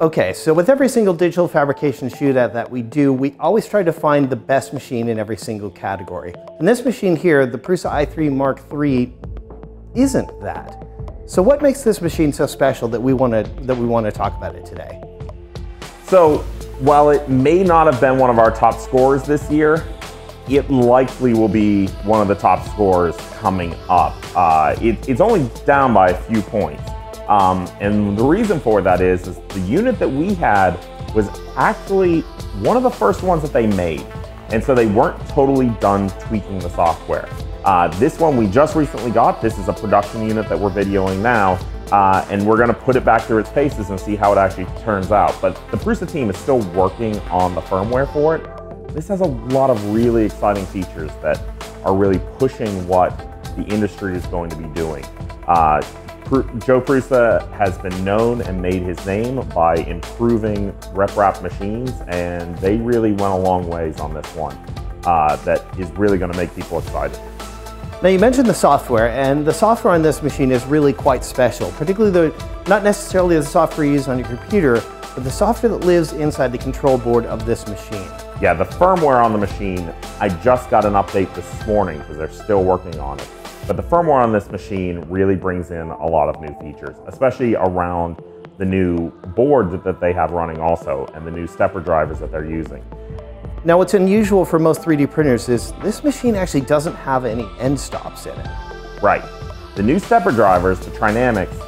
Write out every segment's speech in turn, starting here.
Okay, so with every single digital fabrication shootout that we do, we always try to find the best machine in every single category. And this machine here, the Prusa i3 Mark III, isn't that. So what makes this machine so special that we want to that we want to talk about it today? So while it may not have been one of our top scores this year, it likely will be one of the top scores coming up. Uh, it, it's only down by a few points. Um, and the reason for that is, is the unit that we had was actually one of the first ones that they made. And so they weren't totally done tweaking the software. Uh, this one we just recently got. This is a production unit that we're videoing now. Uh, and we're gonna put it back through its paces and see how it actually turns out. But the Prusa team is still working on the firmware for it. This has a lot of really exciting features that are really pushing what the industry is going to be doing. Uh, Joe Prusa has been known and made his name by improving RepRap machines, and they really went a long ways on this one. Uh, that is really going to make people excited. Now you mentioned the software, and the software on this machine is really quite special, particularly the, not necessarily the software you use on your computer, but the software that lives inside the control board of this machine. Yeah, the firmware on the machine, I just got an update this morning because they're still working on it. But the firmware on this machine really brings in a lot of new features, especially around the new board that, they have running also and the new stepper drivers that they're using. Now what's unusual for most 3D printers is this machine actually doesn't have any end stops in it. Right. The new stepper drivers, the Trinamics,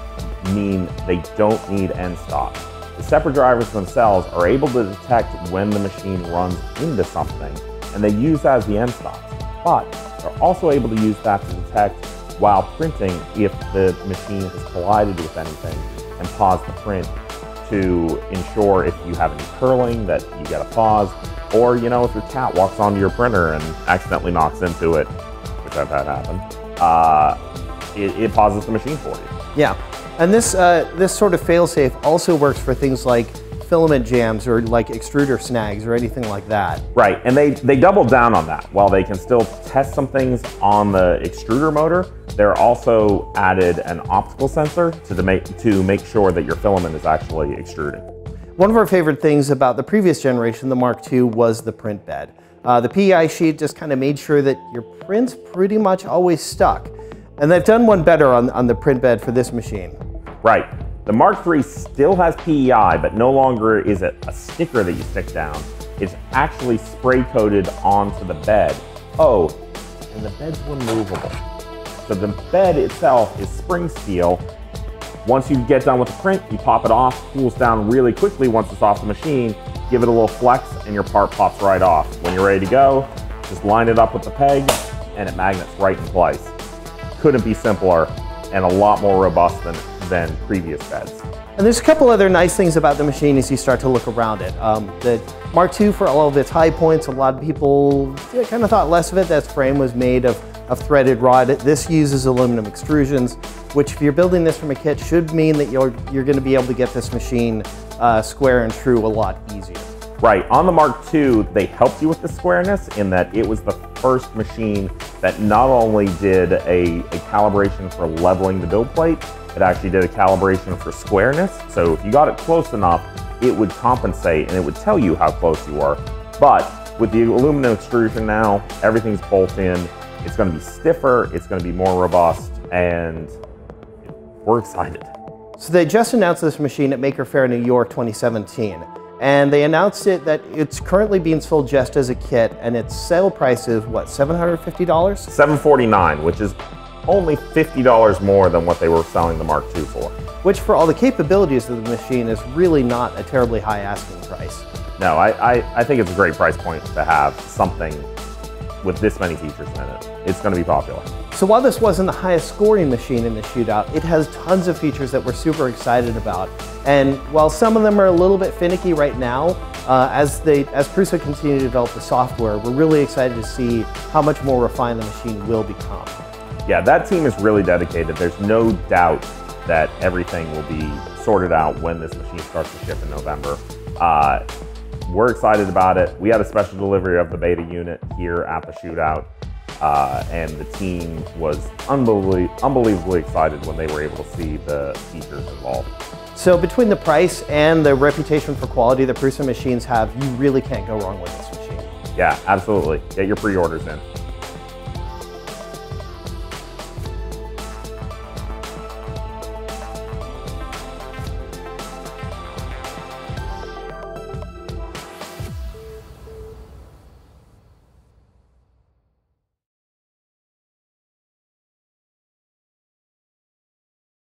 mean they don't need end stops. The stepper drivers themselves are able to detect when the machine runs into something, and they use that as the end stops. But they're also able to use that to while printing if the machine has collided with anything and pause the print to ensure if you have any curling that you get a pause, or you know if your cat walks onto your printer and accidentally knocks into it, which I've had happen, uh, it, it pauses the machine for you. Yeah, and this, uh, this sort of failsafe also works for things like filament jams or like extruder snags or anything like that. Right, and they, they doubled down on that. While they can still test some things on the extruder motor, they're also added an optical sensor to the make, to make sure that your filament is actually extruding. One of our favorite things about the previous generation, the Mark II, was the print bed. Uh, the PEI sheet just kind of made sure that your prints pretty much always stuck. And they've done one better on, on the print bed for this machine. Right. The Mark III still has PEI, but no longer is it a sticker that you stick down. It's actually spray coated onto the bed. Oh, and the bed's removable. So the bed itself is spring steel. Once you get done with the print, you pop it off, cools down really quickly once it's off the machine, give it a little flex and your part pops right off. When you're ready to go, just line it up with the peg and it magnets right in place. Couldn't be simpler and a lot more robust than than previous beds. And there's a couple other nice things about the machine as you start to look around it. Um, the Mark II, for all of its high points, a lot of people kind of thought less of it. That frame was made of, of threaded rod. This uses aluminum extrusions, which if you're building this from a kit should mean that you're, you're going to be able to get this machine uh, square and true a lot easier. Right, on the Mark II, they helped you with the squareness in that it was the first machine that not only did a, a calibration for leveling the build plate, it actually did a calibration for squareness. So if you got it close enough, it would compensate and it would tell you how close you were. But with the aluminum extrusion now, everything's bolt in. It's gonna be stiffer, it's gonna be more robust, and we're excited. So they just announced this machine at Maker Faire New York 2017. And they announced it that it's currently being sold just as a kit and its sale price is what, $750? 749, which is only $50 more than what they were selling the Mark II for. Which for all the capabilities of the machine is really not a terribly high asking price. No, I, I, I think it's a great price point to have something with this many features in it. It's going to be popular. So while this wasn't the highest scoring machine in the shootout, it has tons of features that we're super excited about. And while some of them are a little bit finicky right now, uh, as, they, as Prusa continue to develop the software, we're really excited to see how much more refined the machine will become yeah, that team is really dedicated. There's no doubt that everything will be sorted out when this machine starts to ship in November. Uh, we're excited about it. We had a special delivery of the beta unit here at the shootout. Uh, and the team was unbelievably, unbelievably excited when they were able to see the features involved. So between the price and the reputation for quality that Prusa machines have, you really can't go wrong with this machine. Yeah, absolutely. Get your pre-orders in.